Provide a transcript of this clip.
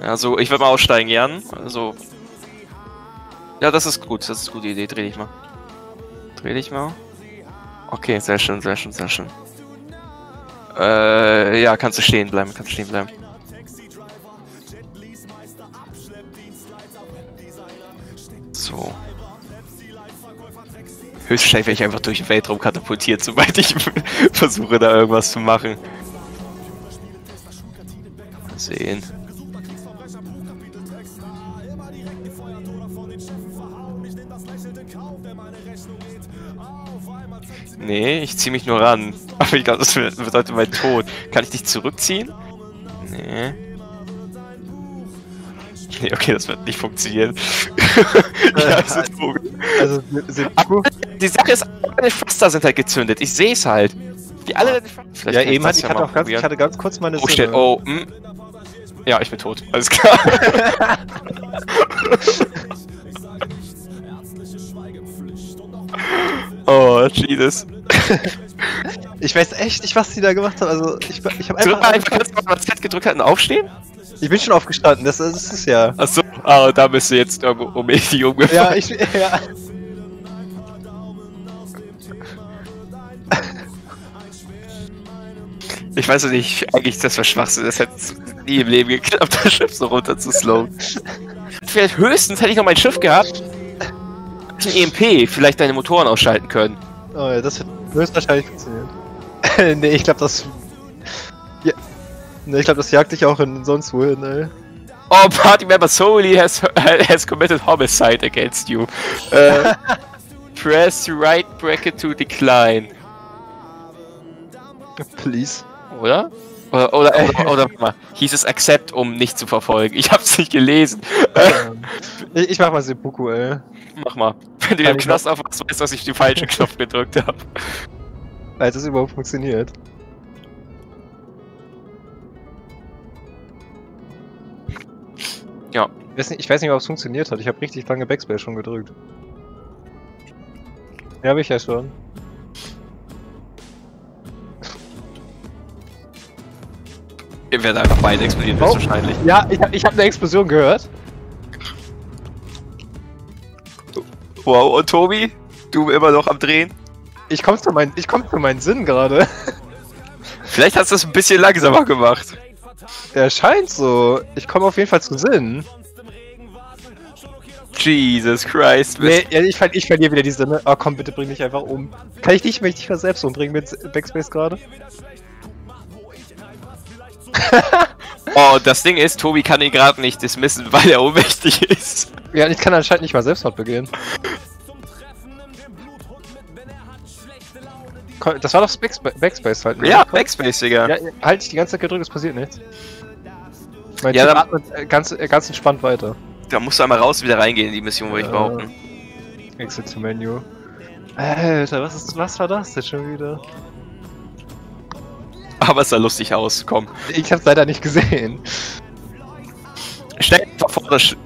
Also, ich würde mal aussteigen, Jan. Also. Ja, das ist gut, das ist eine gute Idee. Dreh dich mal. Dreh dich mal. Okay, sehr schön, sehr schön, sehr schön. Äh, ja, kannst du stehen bleiben, kannst du stehen bleiben. So. Höchstwahrscheinlich werde ich einfach durch den Weltraum katapultiert, sobald ich versuche, da irgendwas zu machen. Mal sehen. Nee, ich ziehe mich nur ran. Aber ich glaube, das bedeutet mein Tod. Kann ich dich zurückziehen? Nee. Nee, okay, das wird nicht funktionieren. ja, es ist Vogel. Also, sind Aber die Sache ist, alle Pflaster sind halt gezündet. Ich sehe es halt. Die alle. Vielleicht ja, eben, hat, ich, hatte auch ganz, ich hatte ganz kurz meine oh, Sinne. Oh, hm. Ja, ich bin tot. Alles klar. oh, Jesus. ich weiß echt nicht, was die da gemacht haben. Also, ich, ich habe einfach. einfach kannst du mal Z gedrückt halten und aufstehen? Ich bin schon aufgestanden, das, das ist ja. Achso, ah, da bist du jetzt um, um mich umgefallen. Ja, ich. Ja. Ich weiß nicht, eigentlich ist das für Schwachsinn. Das hätte nie im Leben geklappt, das Schiff so runter zu slowen. Vielleicht höchstens hätte ich noch mein Schiff gehabt. Ein EMP, vielleicht deine Motoren ausschalten können. Oh ja, das hätte höchstwahrscheinlich funktioniert. nee, ich glaube, das. Ja. Nee, ich glaube, das jagt dich auch in sonst wohin, ey. Oh, party member solely has, has committed homicide against you. Uh, press right bracket to decline. Please. Oder? Oder, oder, oder, oder mal, hieß es Accept, um nicht zu verfolgen. Ich hab's nicht gelesen. ich, ich mach mal Seppuku, ey. Mach mal. Wenn du den Knast aufmachst, weißt du, dass ich den falschen Knopf gedrückt habe. Als es überhaupt funktioniert. Ja. Ich weiß nicht, ich weiß nicht ob es funktioniert hat. Ich habe richtig lange Backspace schon gedrückt. Ja, hab ich ja schon. Wir werden einfach beide explodieren, oh. wahrscheinlich. Ja, ich, ich habe eine Explosion gehört. Wow, und Tobi? Du immer noch am Drehen? Ich komme zu, mein, komm zu meinen Sinn gerade. Vielleicht hast du es ein bisschen langsamer gemacht. Er scheint so. Ich komme auf jeden Fall zu Sinn. Jesus Christ. Nee, ich, ich verliere wieder die Sinne. Oh komm, bitte bring mich einfach um. Kann ich dich, möchte ich mal selbst umbringen mit Backspace gerade? oh, das Ding ist, Tobi kann ihn gerade nicht dismissen, weil er ohnmächtig ist. Ja, ich kann anscheinend nicht mal Selbstmord begehen. Das war doch Backspace, Backspace halt, ne? Ja, Backspace, Digga. Ja, halt dich die ganze Zeit gedrückt, es passiert nichts. Mein ja, dann atmet äh, ganz, äh, ganz entspannt weiter. Da musst du einmal raus wieder reingehen in die Mission, würde ich behaupten. Exit to Menu. Alter, was, ist, was war das denn schon wieder? Aber es sah lustig aus, komm. Ich hab's leider nicht gesehen. Stell dir vor, das